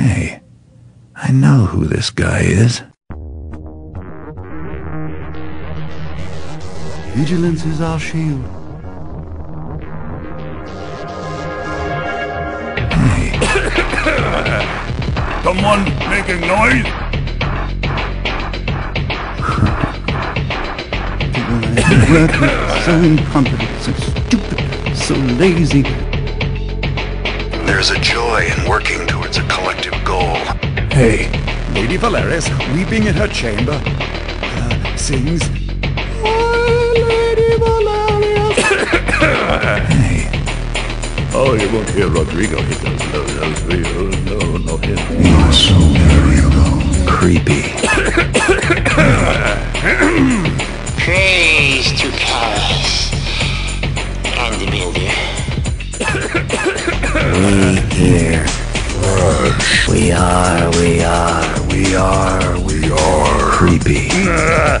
Hey, I know who this guy is. Vigilance is our shield. Someone making noise? Work with so incompetent, so stupid, so lazy. There's a joy in working towards a collective goal. Hey, Lady Valeris, weeping in her chamber, uh, sings. hey, Oh, you won't hear Rodrigo. He does no, those for you. No, no, him. you are so variable, creepy. Praise to Chaos and Amelia. We here. We are, we are creepy.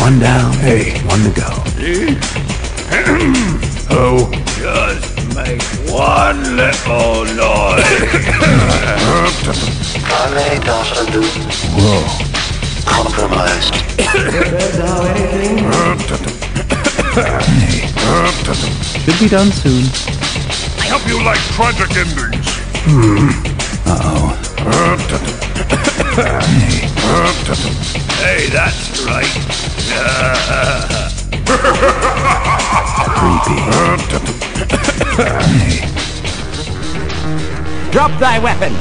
one down, hey, one to go. Oh, just make one little noise. Vale Dawson Whoa, compromised. hey, Should be done soon. I hope you like tragic endings. Hmm. uh-oh. Hey, Hey, that's right. creepy. Drop thy weapon!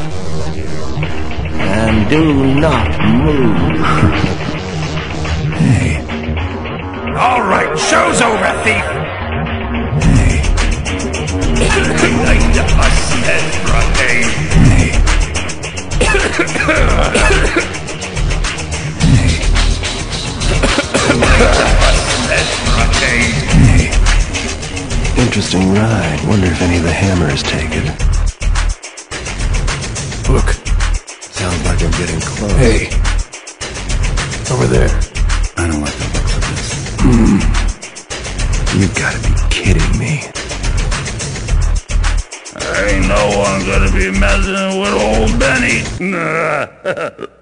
And do not move. hey, All right, show's over, thief. Interesting ride. Wonder if any of the hammers take it. Look. Sounds like I'm getting close. Hey, over there. I don't like the looks of this. Hmm. You gotta be kidding me. Ain't no one gonna be messing with old Benny.